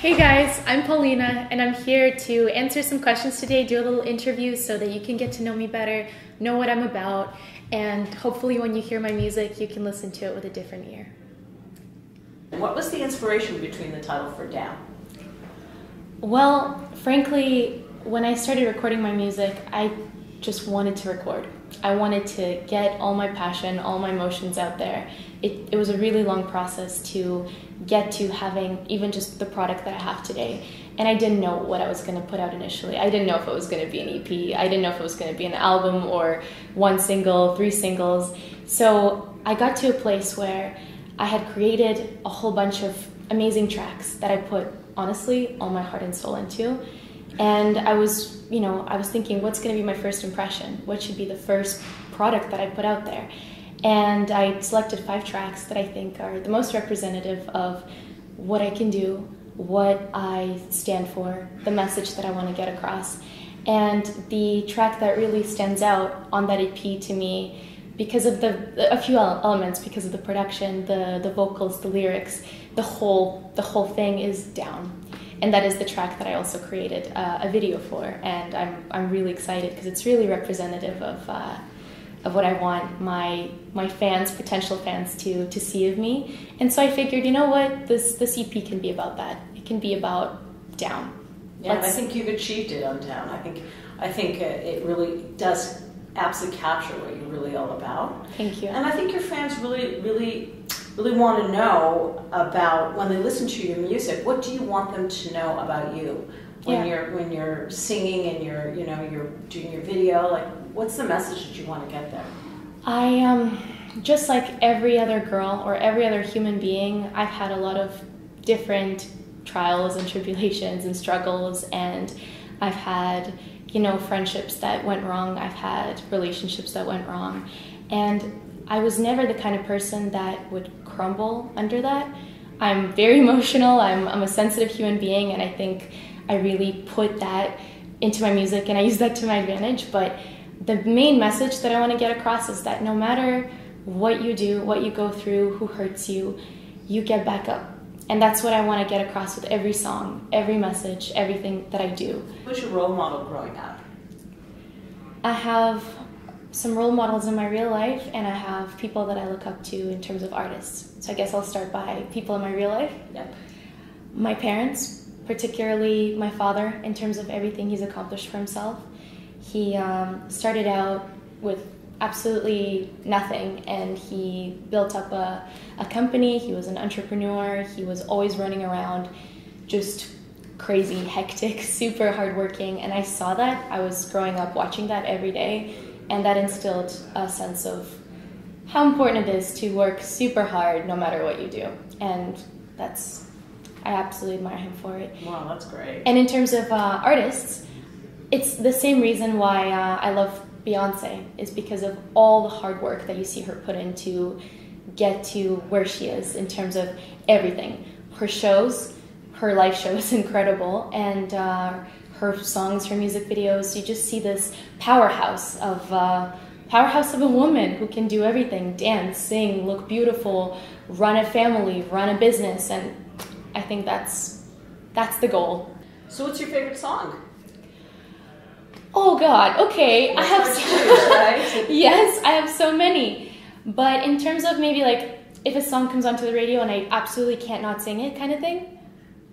Hey guys, I'm Polina, and I'm here to answer some questions today, do a little interview so that you can get to know me better, know what I'm about, and hopefully when you hear my music, you can listen to it with a different ear. What was the inspiration between the title for Down? Well, frankly, when I started recording my music, I just wanted to record. I wanted to get all my passion, all my emotions out there. It, it was a really long process to get to having even just the product that I have today. And I didn't know what I was going to put out initially. I didn't know if it was going to be an EP. I didn't know if it was going to be an album or one single, three singles. So I got to a place where I had created a whole bunch of amazing tracks that I put, honestly, all my heart and soul into. And I was, you know, I was thinking, what's going to be my first impression? What should be the first product that I put out there? And I selected five tracks that I think are the most representative of what I can do, what I stand for, the message that I want to get across. And the track that really stands out on that EP to me, because of the a few elements, because of the production, the the vocals, the lyrics, the whole the whole thing is down and that is the track that I also created uh, a video for, and I'm I'm really excited because it's really representative of uh, of what I want my my fans, potential fans, to to see of me. And so I figured, you know what, this this EP can be about that. It can be about down. Yeah, I think you've achieved it on down. I think I think uh, it really does absolutely capture what you're really all about. Thank you. And I think your fans really really really want to know about when they listen to your music. What do you want them to know about you when yeah. you're when you're singing and you're you know you're doing your video? Like, what's the message that you want to get there? I um just like every other girl or every other human being, I've had a lot of different trials and tribulations and struggles and I've had you know friendships that went wrong i've had relationships that went wrong and i was never the kind of person that would crumble under that. I'm very emotional, I'm, I'm a sensitive human being, and I think I really put that into my music and I use that to my advantage. But the main message that I want to get across is that no matter what you do, what you go through, who hurts you, you get back up. And that's what I want to get across with every song, every message, everything that I do. Who's your role model growing up? I have some role models in my real life, and I have people that I look up to in terms of artists. So I guess I'll start by people in my real life. Yep. My parents, particularly my father, in terms of everything he's accomplished for himself. He um, started out with absolutely nothing and he built up a, a company. He was an entrepreneur. He was always running around, just crazy, hectic, super hardworking. And I saw that. I was growing up watching that every day and that instilled a sense of how important it is to work super hard no matter what you do. And that's i absolutely admire him for it. Wow that's great. And in terms of uh, artists it's the same reason why uh, i love beyonce is because of all the hard work that you see her put into get to where she is in terms of everything. Her shows her live show is incredible. And uh, her songs, her music videos. You just see this powerhouse of uh, powerhouse of a woman who can do everything: dance, sing, look beautiful, run a family, run a business, and I think that's that's the goal. So, what's your favorite song? Oh God, okay, I have so, choose, right? yes, I have so many. But in terms of maybe like if a song comes onto the radio and I absolutely can't not sing it, kind of thing,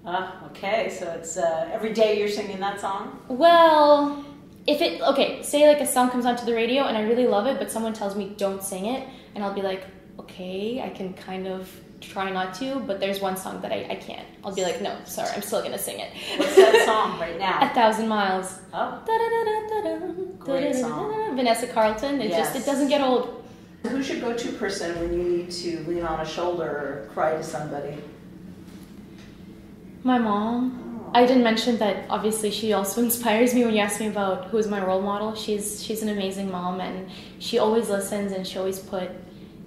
Ah, okay. So it's uh, every day you're singing that song. Well, if it okay, say like a song comes onto the radio and I really love it, but someone tells me don't sing it, and I'll be like, okay, I can kind of try not to, but there's one song that I, I can't. I'll be like, no, sorry, I'm still gonna sing it. What's that song right now? A Thousand Miles. Oh. Great song. Vanessa Carlton. It yes. just it doesn't get old. Who's your go-to person when you need to lean on a shoulder or cry to somebody? My mom. I didn't mention that obviously she also inspires me when you ask me about who's my role model. She's she's an amazing mom and she always listens and she always put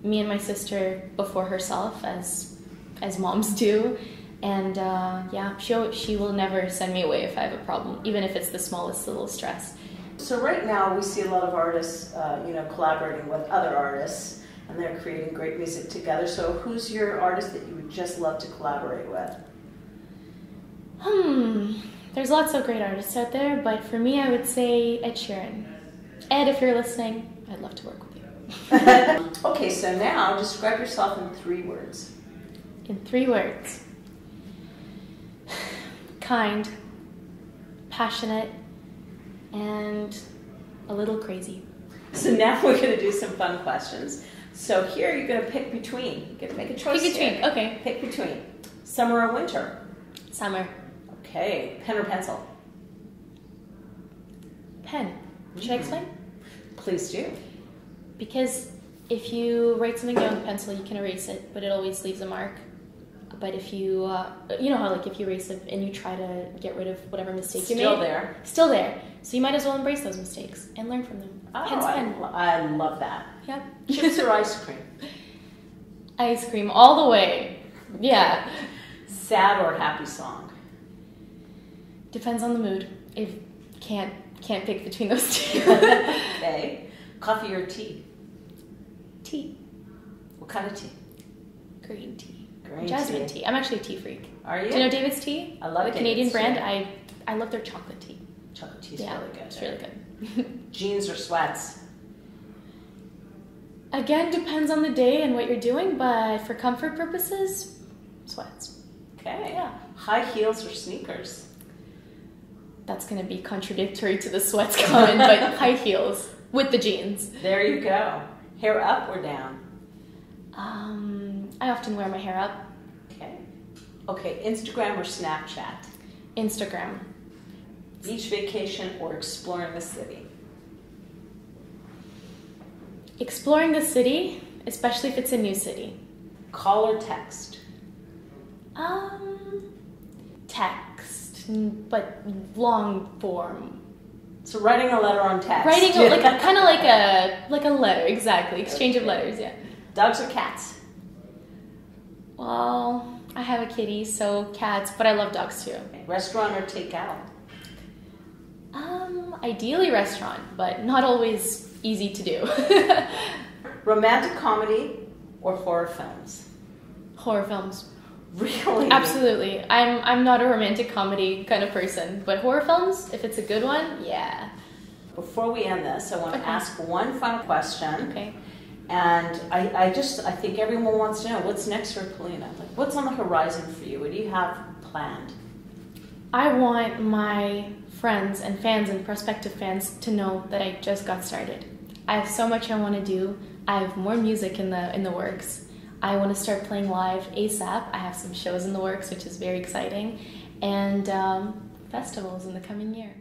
me and my sister before herself as as moms do. And uh, yeah, she she will never send me away if I have a problem, even if it's the smallest little stress. So right now we see a lot of artists, uh, you know, collaborating with other artists, and they're creating great music together. So who's your artist that you would just love to collaborate with? Hmm. There's lots of great artists out there, but for me, I would say Ed Sheeran. Ed, if you're listening, I'd love to work with you. okay, so now describe yourself in three words. In three words kind, passionate, and a little crazy. So now we're going to do some fun questions. So here you're going to pick between. You get to make a choice. Pick between, here. okay. Pick between summer or winter. Summer. Okay, pen or pencil. Pen. Should I explain? Please do. Because if you write something down with pencil, you can erase it, but it always leaves a mark. But if you, uh, you know how like if you erase it and you try to get rid of whatever mistakes you made, Still there. still there. So you might as well embrace those mistakes and learn from them. Oh, Pen's I, pen. I love that. Yep. Chips or ice cream? Ice cream all the way. Yeah. Sad or happy song? Depends on the mood. If can't can't pick between those two. okay. Coffee or tea? tea. What kind of tea? Green tea. Green Jasmine tea. tea. I'm actually a tea freak. Are you? Do you know David's Tea? I love it. the Canadian David's brand. I I love their chocolate tea. Chocolate tea's yeah, really good. it's really good. Jeans or sweats? Again, depends on the day and what you're doing, but for comfort purposes, sweats. Okay. Yeah. High heels or sneakers? That's going to be contradictory to the sweats comment, but high heels with the jeans. There you go. Hair up or down? Um, I often wear my hair up. Okay. Okay, Instagram or Snapchat? Instagram. Beach vacation or exploring the city? Exploring the city, especially if it's a new city. Call or text? Um, text, but long form. So writing a letter on text. Writing a- like kind of like a like a letter, exactly. Exchange of letters, yeah. Dogs or cats? Well, I have a kitty, so cats, but I love dogs too. Restaurant or takeout? Um, ideally restaurant, but not always easy to do. Romantic comedy or horror films? Horror films. Really? Absolutely. I'm I'm not a romantic comedy kind of person, but horror films, if it's a good one, yeah. Before we end this, I want to ask one final question. Okay. And I, I just, I think everyone wants to know what's next for Polina. Like, what's on the horizon for you? What do you have planned? I want my friends and fans and prospective fans to know that I just got started. I have so much I want to do. I have more music in the in the works. I want to start playing live ASAP. I have some shows in the works, which is very exciting, and um, festivals in the coming year.